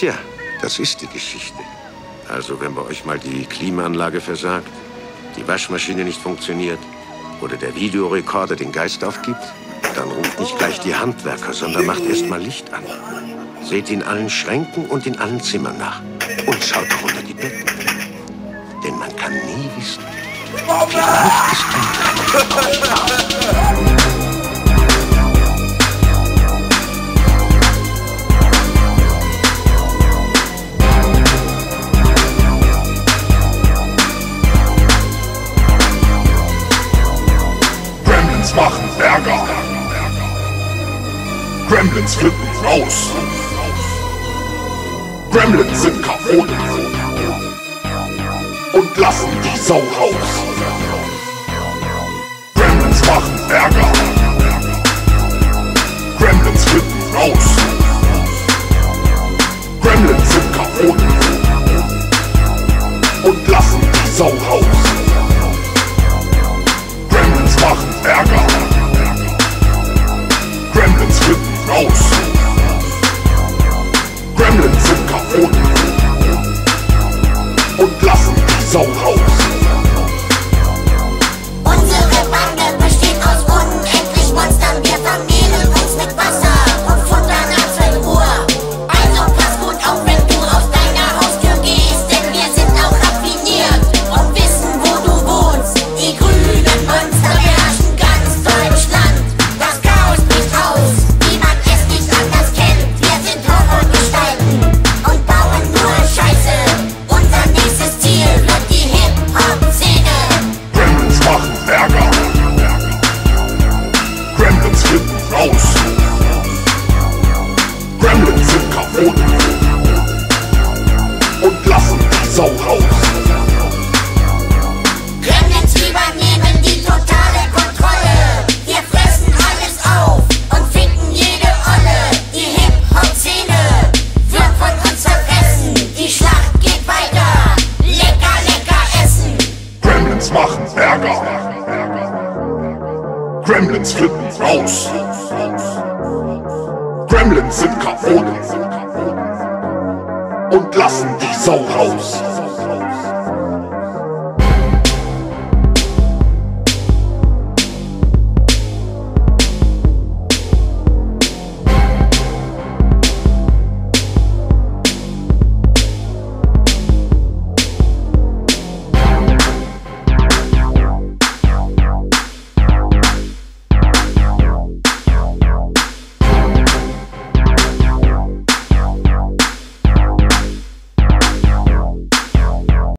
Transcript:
Tja, das ist die Geschichte. Also, wenn bei euch mal die Klimaanlage versagt, die Waschmaschine nicht funktioniert oder der Videorekorder den Geist aufgibt, dann ruft nicht gleich die Handwerker, sondern macht erst mal Licht an. Seht in allen Schränken und in allen Zimmern nach. Und schaut auch unter die Betten. Denn man kann nie wissen, vielleicht ist ein Gremlins flippen raus. Gremlins sind kaputt und lassen die Sau raus. Gremlins machen Ärger. Gremlins flippen raus. Gremlins sind kaputt und lassen die Sau raus. Gremlins machen Ärger. Flippen raus. Gremlins sind kaputt Gremlins flippen raus. Gremlins sind kaputt und lassen die Sau raus.